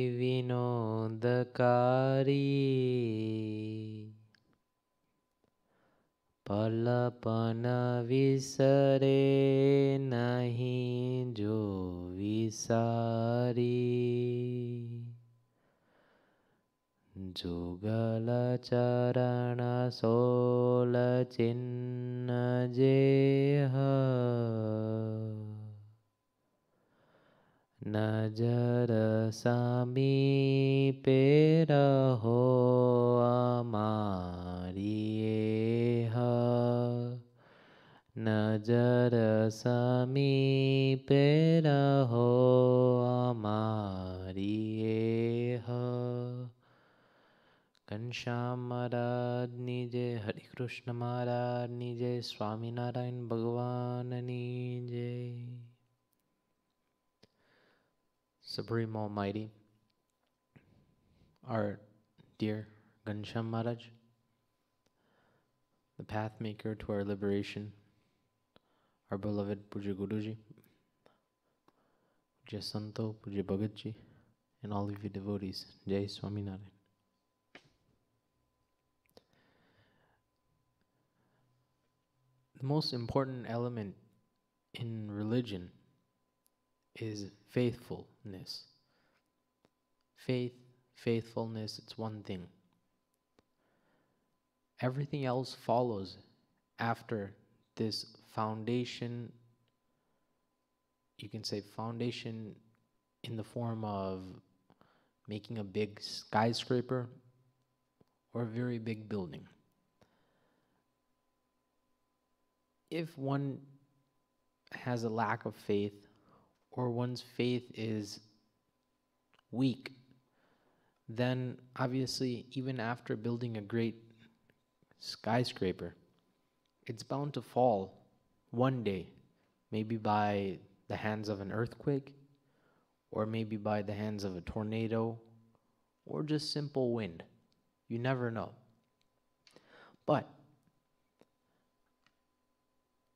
विनोदकारी। पलपन विसरे नहीं जो विसारी। जुगल चरण सोल चिन्ह जेह। नज़र समीपे रहो हमारी नज़र समीपे रहो हमारी घनश्याम महाराज निजे हरे कृष्ण महाराज निजे स्वामीनारायण भगवान निजे Supreme Almighty, our dear Ghanshyam Maharaj, the path maker to our liberation, our beloved Puja Guruji, Puja Santo, Puja Bhagatji, and all of you devotees, Jai Swaminarayan. The most important element in religion is faithfulness. Faith, faithfulness, it's one thing. Everything else follows after this foundation. You can say foundation in the form of making a big skyscraper or a very big building. If one has a lack of faith, or one's faith is weak, then obviously, even after building a great skyscraper, it's bound to fall one day, maybe by the hands of an earthquake, or maybe by the hands of a tornado, or just simple wind. You never know. But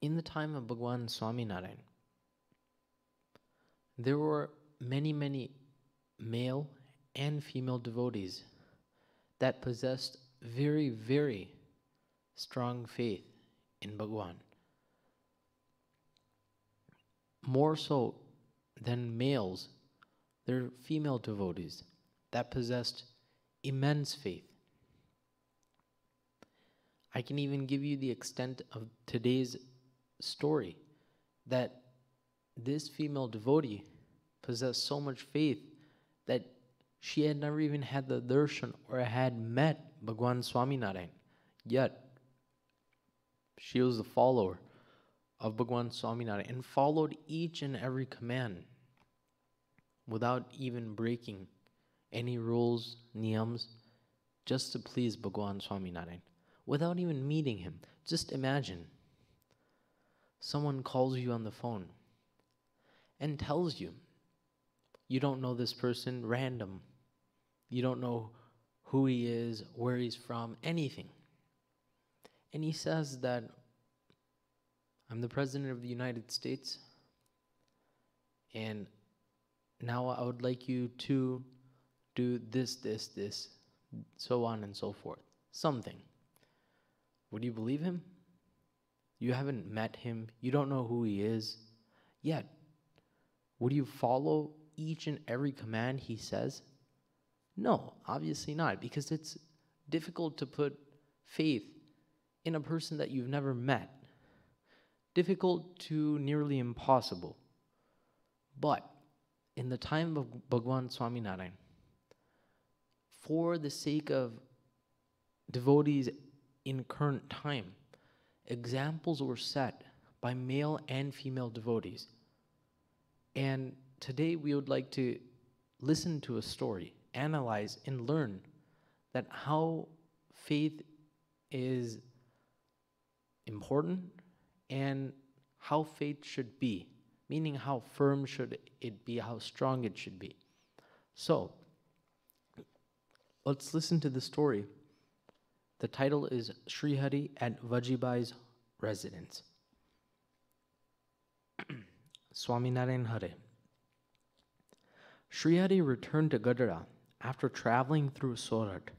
in the time of Bhagwan Swaminarayan, there were many, many male and female devotees that possessed very, very strong faith in Bhagwan. More so than males, there are female devotees that possessed immense faith. I can even give you the extent of today's story that this female devotee possessed so much faith that she had never even had the darshan or had met Bhagwan Swaminarayan. Yet, she was the follower of Bhagwan Swaminarayan and followed each and every command without even breaking any rules, niyams, just to please Bhagwan Swaminarayan, without even meeting him. Just imagine someone calls you on the phone and tells you you don't know this person random. You don't know who he is where he's from anything. And he says that i'm the president of the united states and now i would like you to do this this this so on and so forth. Something. Would you believe him? You haven't met him. You don't know who he is. Yet would you follow each and every command he says? No, obviously not, because it's difficult to put faith in a person that you've never met. Difficult to nearly impossible. But in the time of Bhagwan Swaminarayan, for the sake of devotees in current time, examples were set by male and female devotees. And today we would like to listen to a story, analyze, and learn that how faith is important and how faith should be, meaning how firm should it be, how strong it should be. So, let's listen to the story. The title is Srihari at Vajibai's residence. Swaminarayan Hare. Srihari returned to Gadhada after traveling through Surat.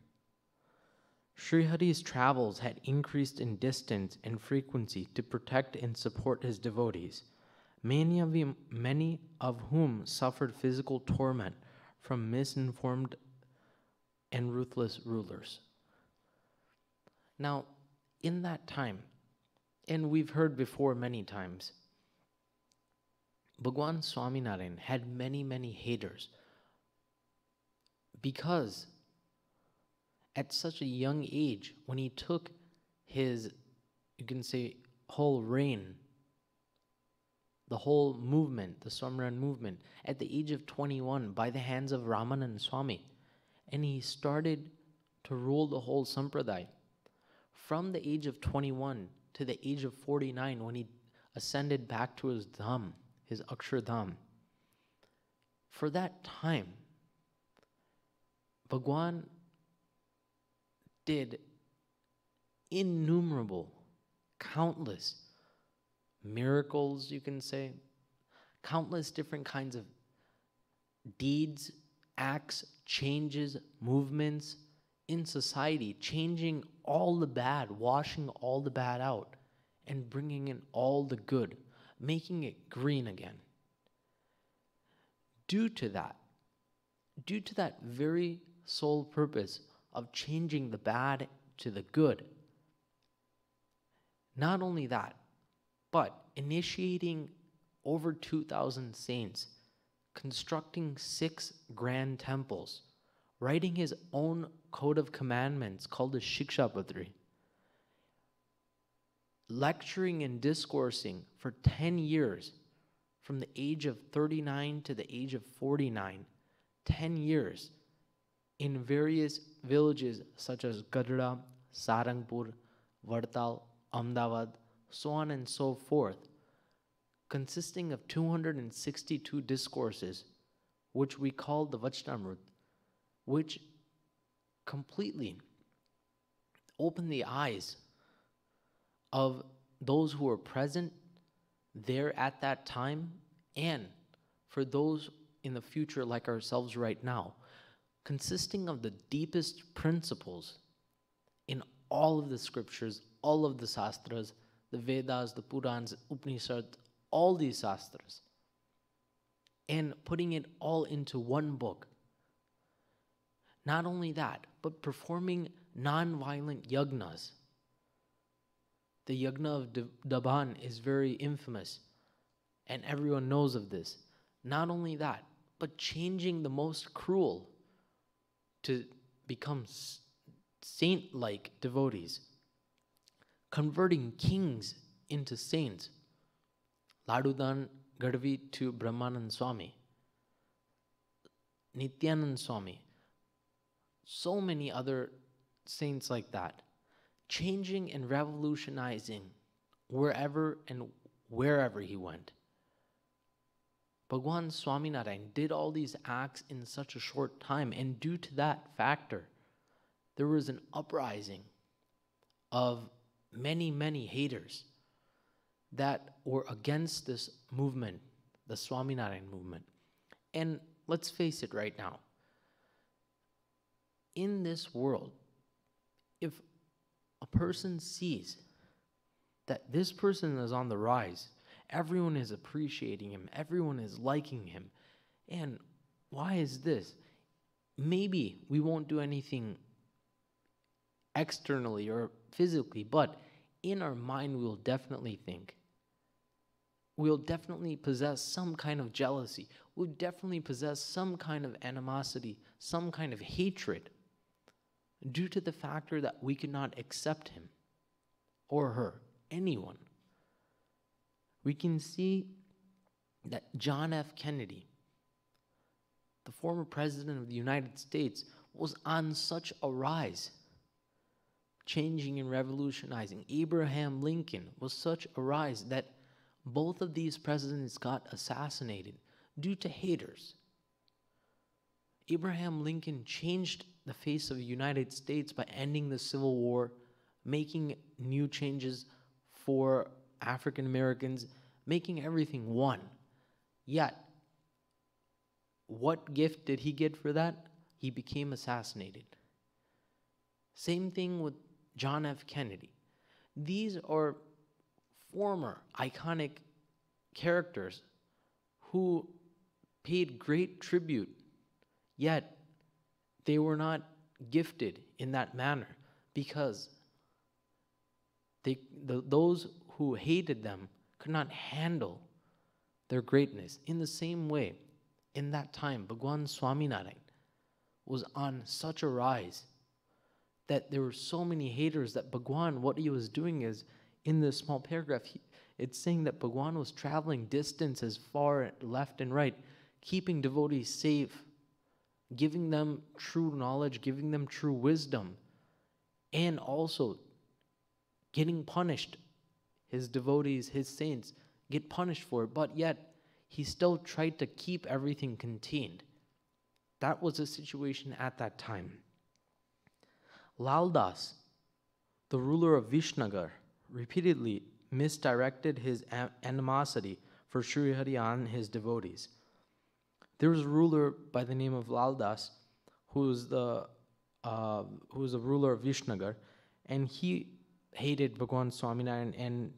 Srihari's travels had increased in distance and frequency to protect and support his devotees, many of, him, many of whom suffered physical torment from misinformed and ruthless rulers. Now, in that time, and we've heard before many times, Bhagwan Swaminarayan had many, many haters because at such a young age, when he took his, you can say, whole reign, the whole movement, the Swamran movement, at the age of 21 by the hands of Ramanand Swami, and he started to rule the whole Sampradaya. From the age of 21 to the age of 49, when he ascended back to his Dham, his Akshardham, for that time, Bhagwan did innumerable, countless miracles, you can say, countless different kinds of deeds, acts, changes, movements in society, changing all the bad, washing all the bad out, and bringing in all the good, making it green again. Due to that, due to that very sole purpose of changing the bad to the good. Not only that, but initiating over 2,000 saints, constructing six grand temples, writing his own code of commandments called the Shikshapatri, lecturing and discoursing for 10 years from the age of 39 to the age of 49, 10 years in various villages such as Gadhada, Sarangpur, Vadtal, Ahmedabad, so on and so forth, consisting of 262 discourses, which we call the Vachnamrut, which completely open the eyes of those who were present there at that time and for those in the future like ourselves right now consisting of the deepest principles in all of the scriptures, all of the sastras, the Vedas, the Purans, Upanishads, all these sastras, and putting it all into one book. Not only that, but performing non-violent yagnas. The yagna of Dabhan is very infamous, and everyone knows of this. Not only that, but changing the most cruel to become saint like devotees, converting kings into saints. Ladudan Gadvi to Brahmanand Swami, Nityanand Swami, so many other saints like that, changing and revolutionizing wherever and wherever he went. Bhagwan Swaminarayan did all these acts in such a short time, and due to that factor, there was an uprising of many, many haters that were against this movement, the Swaminarayan movement. And let's face it right now in this world, if a person sees that this person is on the rise, Everyone is appreciating him, everyone is liking him. And why is this? Maybe we won't do anything externally or physically, but in our mind, we'll definitely think. We'll definitely possess some kind of jealousy. We'll definitely possess some kind of animosity, some kind of hatred, due to the factor that we cannot accept him or her, anyone we can see that John F. Kennedy, the former president of the United States, was on such a rise, changing and revolutionizing. Abraham Lincoln was such a rise that both of these presidents got assassinated due to haters. Abraham Lincoln changed the face of the United States by ending the Civil War, making new changes for African Americans, making everything one. Yet, what gift did he get for that? He became assassinated. Same thing with John F. Kennedy. These are former iconic characters who paid great tribute, yet they were not gifted in that manner because they, the, those who hated them could not handle their greatness. In the same way, in that time, Bhagwan Swaminarayan was on such a rise that there were so many haters that Bhagwan, what he was doing is, in this small paragraph, he, it's saying that Bhagwan was traveling distances far left and right, keeping devotees safe, giving them true knowledge, giving them true wisdom, and also getting punished. His devotees, his saints get punished for it, but yet he still tried to keep everything contained. That was the situation at that time. Laldas, the ruler of Vishnagar, repeatedly misdirected his animosity for Sri Hari on his devotees. There was a ruler by the name of Laldas, who was the uh, was a ruler of Vishnagar, and he hated Bhagwan Swaminarayan, and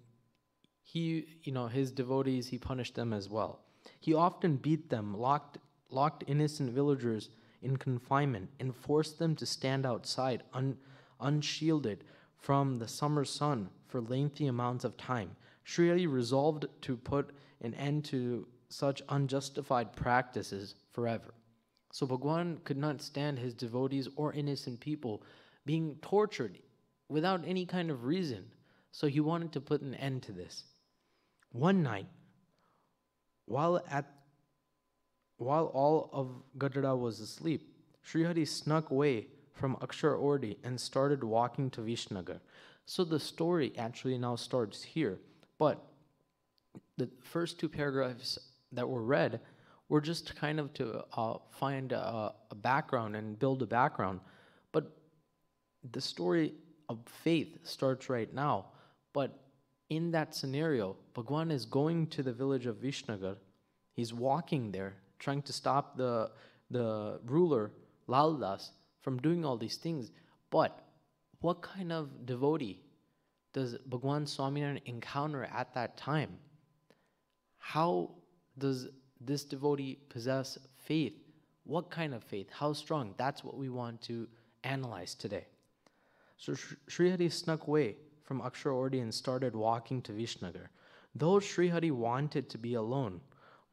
he, you know, his devotees, he punished them as well. He often beat them, locked locked innocent villagers in confinement, and forced them to stand outside un, unshielded from the summer sun for lengthy amounts of time. Sri resolved to put an end to such unjustified practices forever. So Bhagwan could not stand his devotees or innocent people being tortured without any kind of reason. So he wanted to put an end to this. One night, while at while all of Gadhada was asleep, Srihari snuck away from Akshar Ordi and started walking to Vishnagar. So the story actually now starts here. But the first two paragraphs that were read were just kind of to uh, find a, a background and build a background. But the story of faith starts right now. But in that scenario, Bhagwan is going to the village of Vishnagar. He's walking there, trying to stop the, the ruler, Lal Das, from doing all these things. But what kind of devotee does Bhagwan Swaminarayan encounter at that time? How does this devotee possess faith? What kind of faith? How strong? That's what we want to analyze today. So Srihari snuck away from Akshar and started walking to Vishnagar. Though Srihari wanted to be alone,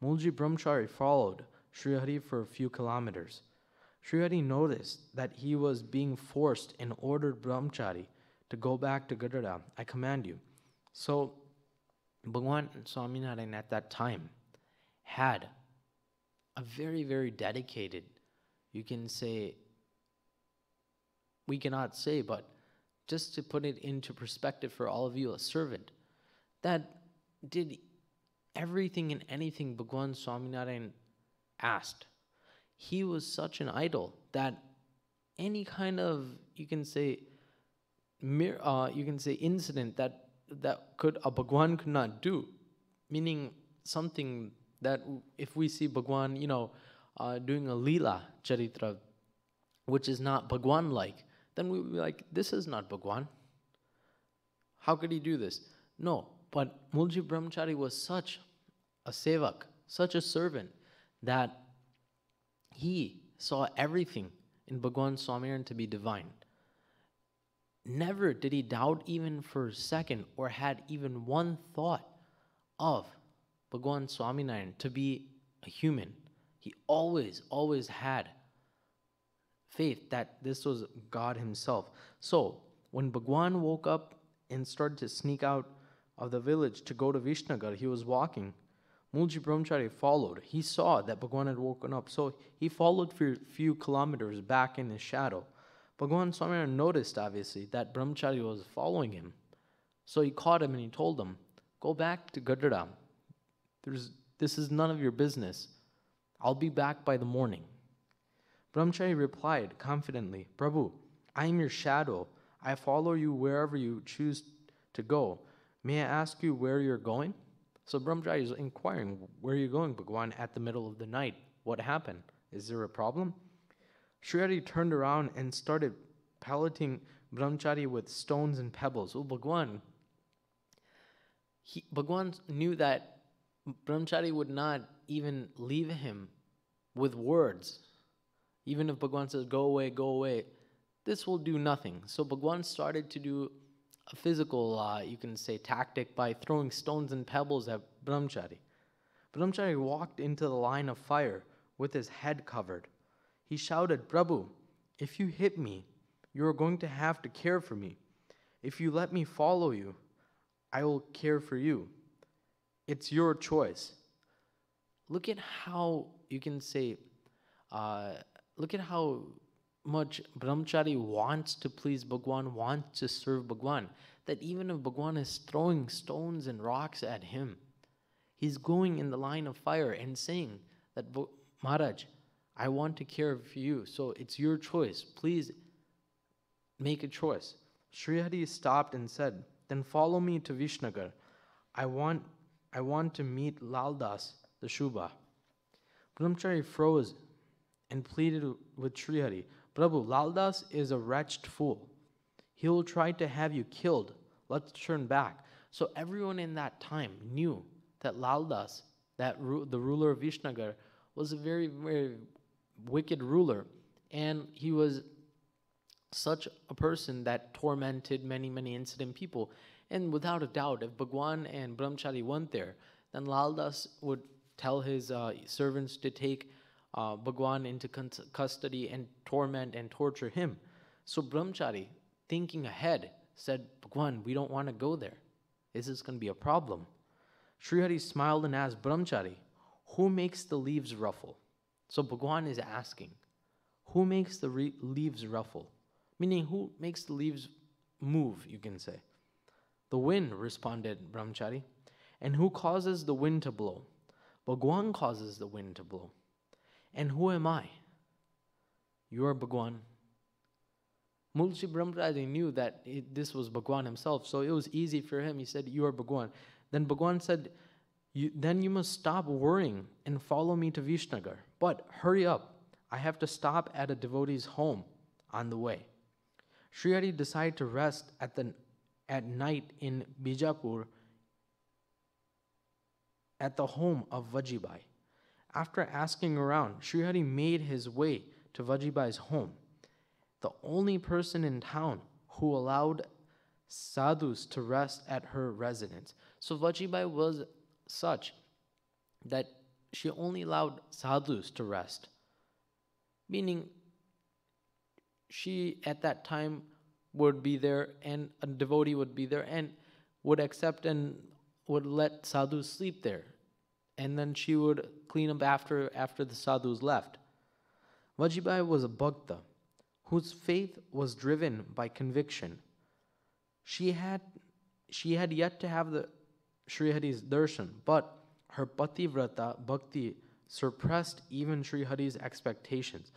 Mulji Brahmachari followed Srihari for a few kilometers. Srihari noticed that he was being forced and ordered Brahmachari to go back to Gadhada. I command you. So Bhagwan Swaminarayan at that time had a very, very dedicated, you can say, we cannot say, but just to put it into perspective for all of you, a servant that did everything and anything Bhagwan Swaminarayan asked. He was such an idol that any kind of, you can say, uh, you can say incident that that could a Bhagwan could not do, meaning something that if we see Bhagwan, you know, uh, doing a lila charitra, which is not Bhagwan like, then we would be like, this is not Bhagwan. How could he do this? No, but Mulji Brahmachari was such a sevak, such a servant, that he saw everything in Bhagwan Swamiran to be divine. Never did he doubt even for a second or had even one thought of Bhagwan Swaminarayan to be a human. He always, always had faith that this was God Himself. So, when Bhagwan woke up and started to sneak out of the village to go to Vishnagar, he was walking. Mulji Brahmachari followed. He saw that Bhagwan had woken up, so he followed for a few kilometers back in his shadow. Bhagwan Swaminarayan noticed, obviously, that Brahmachari was following him. So he caught him and he told him, Go back to Gadhada. There's, this is none of your business. I'll be back by the morning. Brahmachari replied confidently, Prabhu, I am your shadow. I follow you wherever you choose to go. May I ask you where you're going? So Brahmachari is inquiring, Where are you going, Bhagwan, at the middle of the night? What happened? Is there a problem? Shrihari turned around and started pelleting Brahmachari with stones and pebbles. Oh, Bhagwan. He, Bhagwan knew that Brahmachari would not even leave him with words. Even if Bhagwan says, go away, go away, this will do nothing. So Bhagwan started to do a physical, uh, you can say, tactic by throwing stones and pebbles at Brahmachari. Brahmachari walked into the line of fire with his head covered. He shouted, Prabhu, if you hit me, you are going to have to care for me. If you let me follow you, I will care for you. It's your choice. Look at how you can say, uh, look at how much Brahmachari wants to please Bhagwan, wants to serve Bhagwan, that even if Bhagwan is throwing stones and rocks at him, he's going in the line of fire and saying that, Maharaj, I want to care for you, so it's your choice. Please make a choice. Srihari stopped and said, Then follow me to Vishnagar. I want, I want to meet Laldas, the Shubha. Brahmachari froze and pleaded with Srihari, Prabhu, Laldas is a wretched fool. He will try to have you killed. Let's turn back. So everyone in that time knew that Laldas, that ru- the ruler of Vishnagar, was a very, very wicked ruler. And he was such a person that tormented many, many incident people. And without a doubt, if Bhagwan and Brahmachari went there, then Lal Das would tell his uh, servants to take uh, Bhagwan into custody and torment and torture him. So Brahmachari, thinking ahead, said, Bhagwan, we don't want to go there. This is going to be a problem. Srihari smiled and asked Brahmachari, who makes the leaves ruffle? So Bhagwan is asking, who makes the leaves ruffle? Meaning, who makes the leaves move, you can say. The wind, responded Brahmachari. And who causes the wind to blow? Bhagwan causes the wind to blow. And who am I? You are Bhagwan. Mulji Brahmachari knew that it, this was Bhagwan himself, so it was easy for him. He said, You are Bhagwan. Then Bhagwan said, you, Then you must stop worrying and follow me to Vishnagar. But hurry up. I have to stop at a devotee's home on the way. Srihari decided to rest at, the, at night in Bijapur at the home of Vajibai. After asking around, Srihari made his way to Vajibai's home, the only person in town who allowed sadhus to rest at her residence. So Vajibai was such that she only allowed sadhus to rest, meaning she at that time would be there and a devotee would be there and would accept and would let sadhus sleep there and then she would clean up after after the sadhus left. Vajibai was a bhakta whose faith was driven by conviction. She had she had yet to have the Srihari's darshan, but her pativrata bhakti suppressed even Srihari's expectations.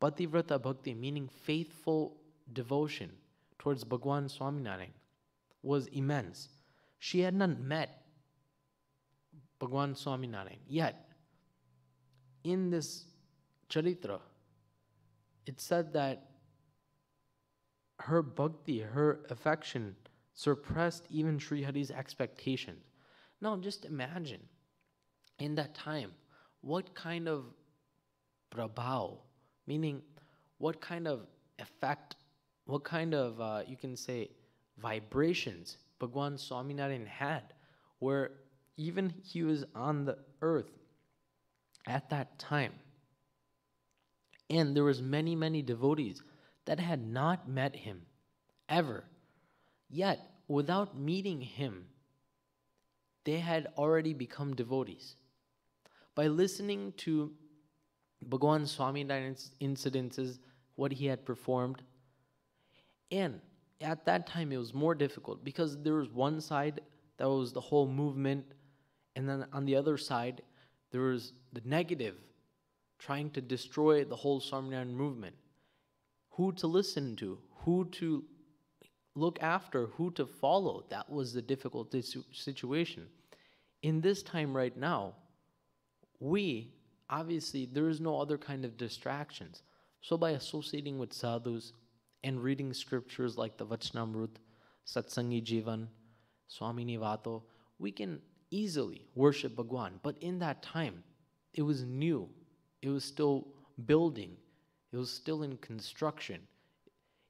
Pativrata bhakti, meaning faithful devotion towards Bhagwan Swaminarayan, was immense. She had not met Bhagwan Swaminarayan. Yet, in this charitra, it said that her bhakti, her affection, suppressed even Sri Hari's expectations. Now, just imagine in that time what kind of prabhav, meaning what kind of effect, what kind of, uh, you can say, vibrations Bhagwan Swaminarayan had, where even he was on the earth at that time. And there was many, many devotees that had not met him ever. Yet, without meeting him, they had already become devotees. By listening to Bhagwan Swaminarayan's incidences, what he had performed, and at that time it was more difficult because there was one side that was the whole movement and then on the other side, there was the negative, trying to destroy the whole Swaminarayan movement. Who to listen to, who to look after, who to follow. That was the difficult situation. In this time right now, we obviously there is no other kind of distractions. So by associating with sadhus and reading scriptures like the Vachnamrut, Satsangi Jivan, Swamini Vato, we can easily worship Bhagwan. But in that time, it was new. It was still building. It was still in construction.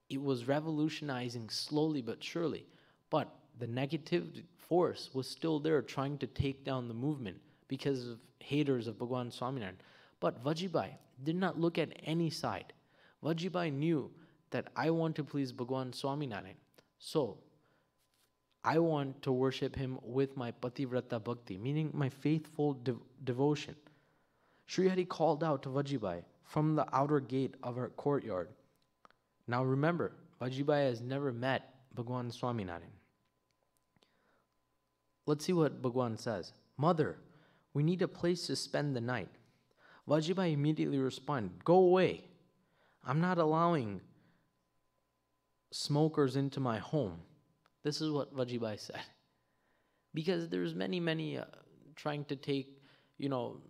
It was revolutionizing slowly but surely. But the negative force was still there trying to take down the movement because of haters of Bhagwan Swaminarayan. But Vajibai did not look at any side. Vajibai knew that I want to please Bhagwan Swaminarayan. So, I want to worship him with my pativrata bhakti, meaning my faithful de- devotion. Sri Hari called out to Vajibai from the outer gate of our courtyard. Now remember, Vajibai has never met Bhagwan Swaminarayan. Let's see what Bhagwan says. Mother, we need a place to spend the night. Vajibai immediately responded, Go away. I'm not allowing smokers into my home. This is what Vajibai said. Because there's many, many uh, trying to take, you know,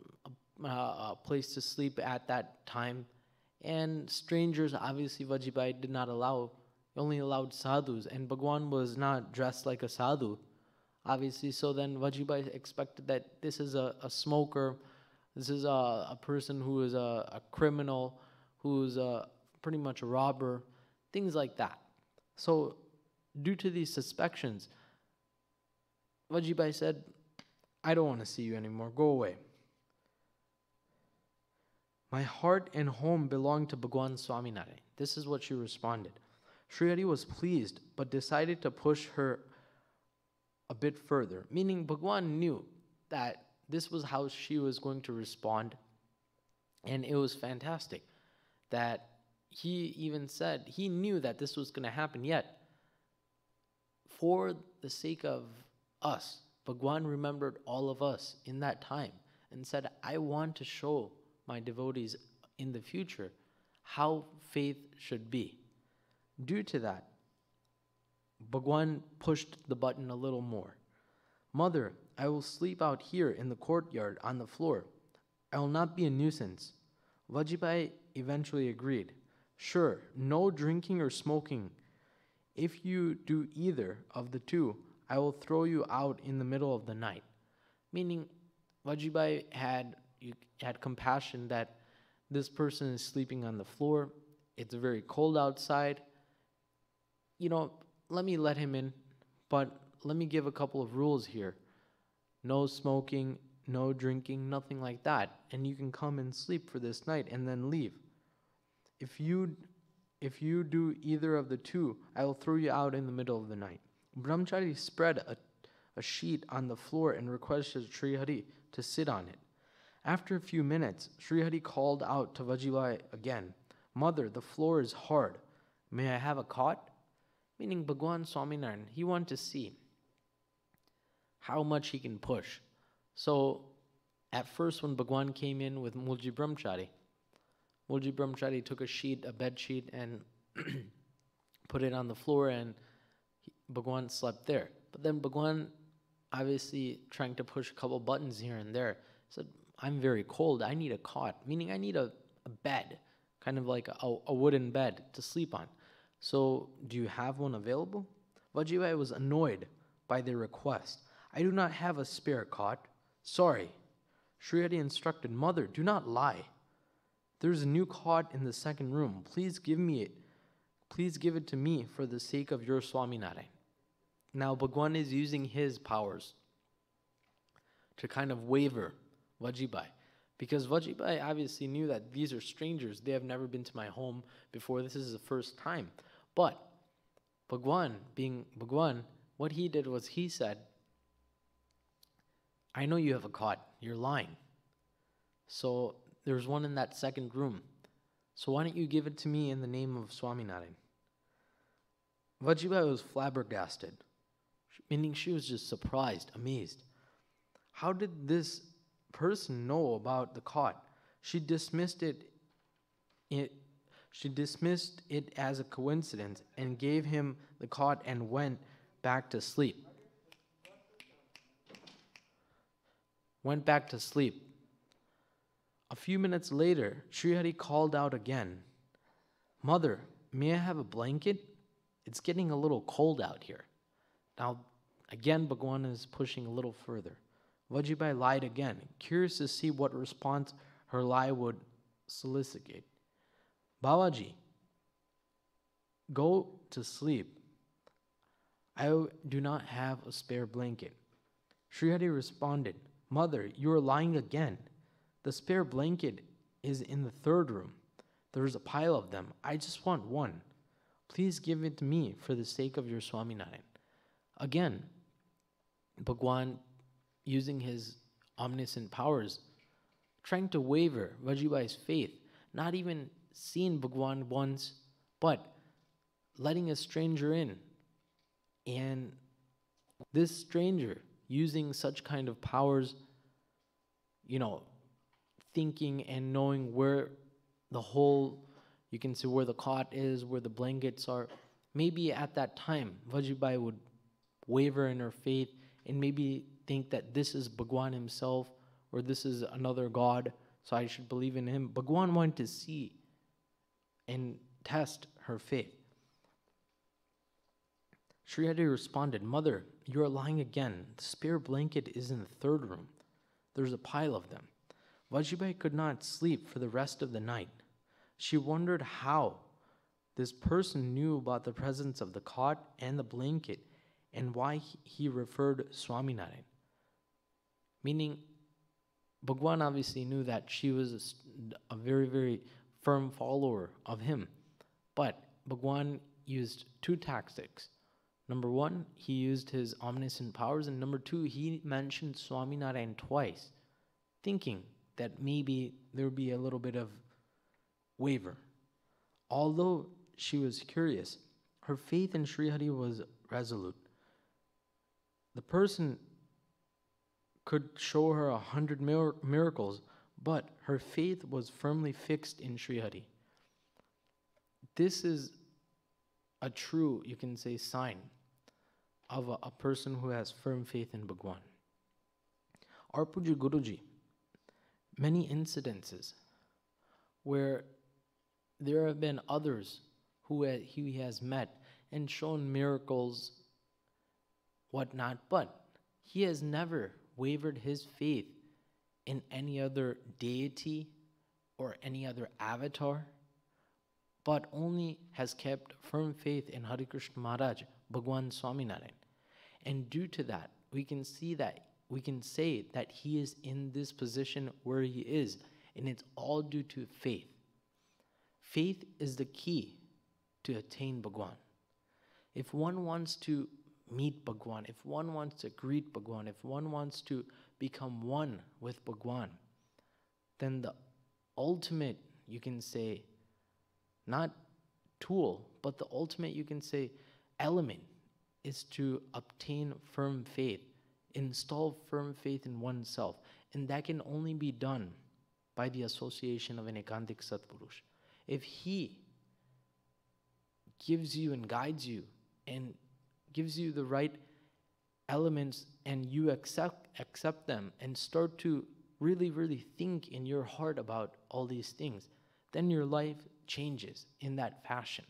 a, a, place to sleep at that time. And strangers, obviously, Vajibai did not allow, only allowed sadhus. And Bhagwan was not dressed like a sadhu obviously. So then Vajibai expected that this is a, a smoker, this is a, a person who is a, a criminal, who's a, pretty much a robber, things like that. So, due to these suspicions, Vajibai said, I don't want to see you anymore, go away. My heart and home belong to Bhagwan Swaminarayan. This is what she responded. Sri Hari was pleased, but decided to push her a bit further, meaning Bhagwan knew that this was how she was going to respond, and it was fantastic that he even said he knew that this was going to happen, yet, for the sake of us, Bhagwan remembered all of us in that time and said, I want to show my devotees in the future how faith should be. Due to that, Bhagwan pushed the button a little more. Mother, I will sleep out here in the courtyard on the floor. I will not be a nuisance. Vajibai eventually agreed. Sure, no drinking or smoking. If you do either of the two, I will throw you out in the middle of the night. Meaning, Vajibai had had compassion that this person is sleeping on the floor. It's very cold outside. You know, let me let him in, but let me give a couple of rules here. No smoking, no drinking, nothing like that. And you can come and sleep for this night and then leave. If you if you do either of the two, I will throw you out in the middle of the night. Brahmachari spread a, a sheet on the floor and requested Sri Hari to sit on it. After a few minutes, Sri Hari called out to Vajibai again, Mother, the floor is hard. May I have a cot? meaning Bhagwan Swaminarayan, he wanted to see how much he can push. So at first when Bhagwan came in with Mulji Brahmachari, Mulji Brahmachari took a sheet, a bed sheet, and put it on the floor and Bhagwan slept there. But then Bhagwan, obviously trying to push a couple buttons here and there, said, I'm very cold, I need a cot, meaning I need a, a bed, kind of like a, a wooden bed to sleep on. So, do you have one available? Vajibai was annoyed by their request. I do not have a spare cot. Sorry. Sri Hari instructed, Mother, do not lie. There's a new cot in the second room. Please give me it. Please give it to me for the sake of your Swaminarayan. Now, Bhagwan is using his powers to kind of waver Vajibai. Because Vajibai obviously knew that these are strangers. They have never been to my home before. This is the first time. But Bhagwan, being Bhagwan, what he did was he said, I know you have a cot. You're lying. So there's one in that second room. So why don't you give it to me in the name of Swaminarayan? Vajibai was flabbergasted, meaning she was just surprised, amazed. How did this person know about the cot? She dismissed it, it she dismissed it as a coincidence and gave him the cot and went back to sleep. Went back to sleep. A few minutes later, Srihari called out again, Mother, may I have a blanket? It's getting a little cold out here. Now, again, Bhagwan is pushing a little further. Vajibai lied again, curious to see what response her lie would solicit. Babaji, go to sleep. I do not have a spare blanket. Srihari responded, Mother, you are lying again. The spare blanket is in the third room. There is a pile of them. I just want one. Please give it to me for the sake of your Swaminarayan. Again, Bhagwan, using his omniscient powers, trying to waver Vajibai's faith, not even seeing Bhagwan once, but letting a stranger in. And this stranger, using such kind of powers, you know, thinking and knowing where the whole, you can see where the cot is, where the blankets are. Maybe at that time, Vajibai would waver in her faith and maybe think that this is Bhagwan himself or this is another god, so I should believe in him. Bhagwan wanted to see and test her faith. Srihari responded, Mother, you are lying again. The spare blanket is in the third room. There's a pile of them. Vajibai could not sleep for the rest of the night. She wondered how this person knew about the presence of the cot and the blanket and why he referred Swaminarayan. Meaning, Bhagwan obviously knew that she was a, a very, very firm follower of him. But Bhagwan used two tactics. Number one, he used his omniscient powers, and number two, he mentioned Swaminarayan twice, thinking that maybe there would be a little bit of waver. Although she was curious, her faith in Srihari was resolute. The person could show her a hundred mir- miracles, but her faith was firmly fixed in Srihari. This is a true, you can say, sign of a, a person who has firm faith in Bhagwan. Our Puja Guruji many incidences where there have been others who he has met and shown miracles, whatnot, but he has never wavered his faith in any other deity or any other avatar, but only has kept firm faith in Hari Krishna Maharaj, Bhagwan Swaminarayan. And due to that, we can see that we can say that he is in this position where he is, and it's all due to faith. Faith is the key to attain Bhagwan. If one wants to meet Bhagwan, if one wants to greet Bhagwan, if one wants to become one with Bhagwan, then the ultimate, you can say, not tool, but the ultimate, you can say, element is to obtain firm faith install firm faith in oneself. And that can only be done by the association of an Ekantik Satpurush. If he gives you and guides you and gives you the right elements and you accept accept them and start to really really think in your heart about all these things then your life changes in that fashion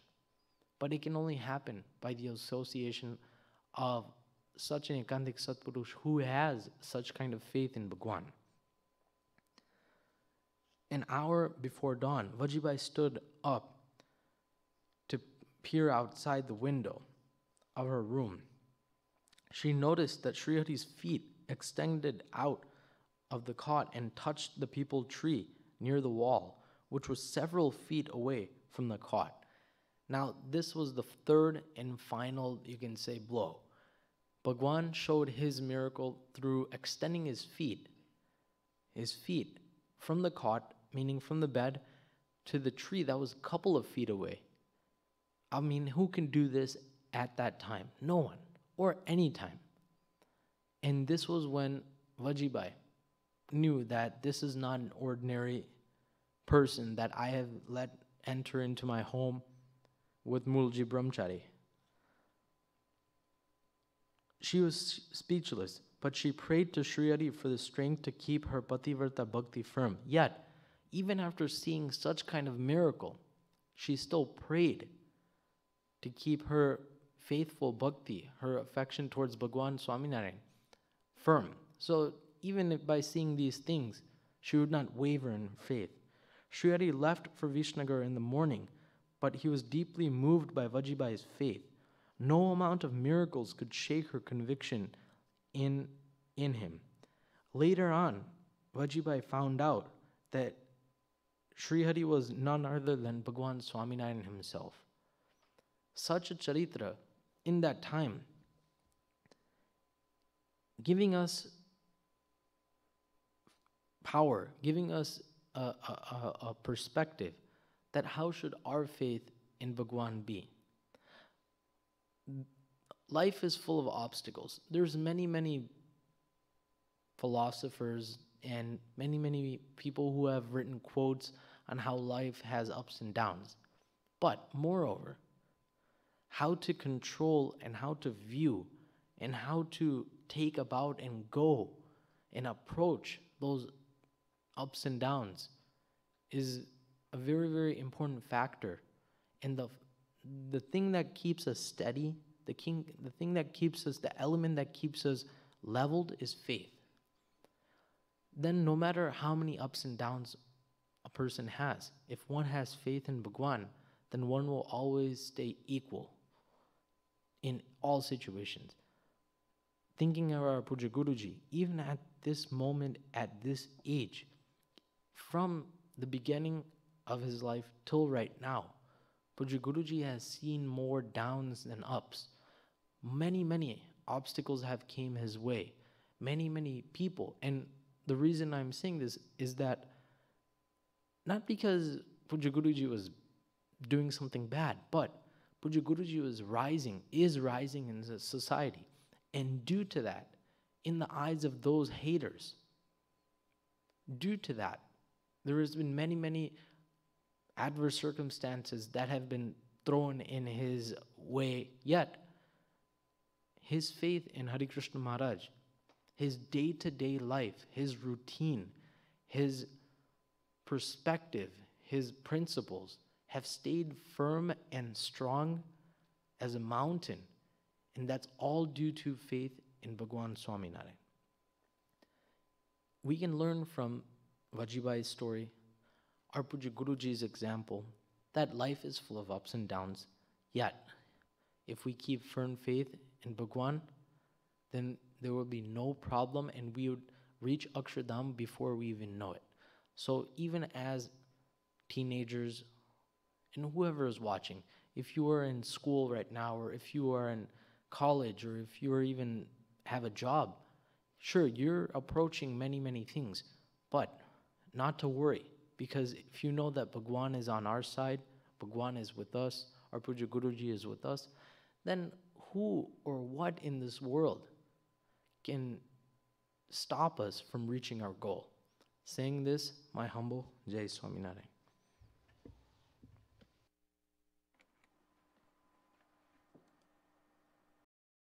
but it can only happen by the association of such an Ekantik Satpurush who has such kind of faith in Bhagwan. An hour before dawn, Vajibai stood up to peer outside the window of her room. She noticed that Srihari's feet extended out of the cot and touched the peepal tree near the wall, which was several feet away from the cot. Now, this was the third and final, you can say, blow. Bhagwan showed his miracle through extending his feet, his feet from the cot, meaning from the bed, to the tree that was a couple of feet away. I mean, who can do this at that time? No one, or any time. And this was when Vajibai knew that this is not an ordinary person that I have let enter into my home with Mulji Brahmachari. She was speechless, but she prayed to Sri Hari for the strength to keep her Pativrata Bhakti firm. Yet, even after seeing such kind of miracle, she still prayed to keep her faithful bhakti, her affection towards Bhagwan Swaminarayan, firm. So even by seeing these things, she would not waver in faith. Sri left for Vishnagar in the morning, but he was deeply moved by Vajibai's faith. No amount of miracles could shake her conviction in, in him. Later on, Vajibai found out that Sri Hari was none other than Bhagwan Swaminarayan himself. Such a charitra in that time, giving us power, giving us a, a, a, perspective that how should our faith in Bhagwan be? Life is full of obstacles. There's many, many philosophers and many, many people who have written quotes on how life has ups and downs. But moreover, how to control and how to view and how to take about and go and approach those ups and downs is a very, very important factor. in the, the thing that keeps us steady, the, king, the thing that keeps us, the element that keeps us leveled is faith. Then, no matter how many ups and downs a person has. If one has faith in Bhagwan, then one will always stay equal in all situations. Thinking of our Puja Guruji, even at this moment, at this age, from the beginning of his life till right now, Puja Guruji has seen more downs than ups. Many, many obstacles have came his way. Many, many people. And the reason I'm saying this is that not because Puja Guruji was doing something bad, but Puja Guruji was rising, is rising in society. And due to that, in the eyes of those haters, due to that, there has been many, many adverse circumstances that have been thrown in his way. Yet, his faith in Hari Krishna Maharaj, his day to day life, his routine, his perspective, his principles have stayed firm and strong as a mountain. And that's all due to faith in Bhagwan Swaminarayan. We can learn from Vajibai's story, our Guruji's example, that life is full of ups and downs. Yet, if we keep firm faith in Bhagwan, then there will be no problem and we would reach Akshardham before we even know it. So even as teenagers and whoever is watching, if you are in school right now, or if you are in college, or if you are even have a job, sure, you're approaching many, many things, but not to worry, because if you know that Bhagwan is on our side, Bhagwan is with us, our Puja Guruji is with us, then who or what in this world can stop us from reaching our goal? Saying this, my humble Jai Swaminarayan.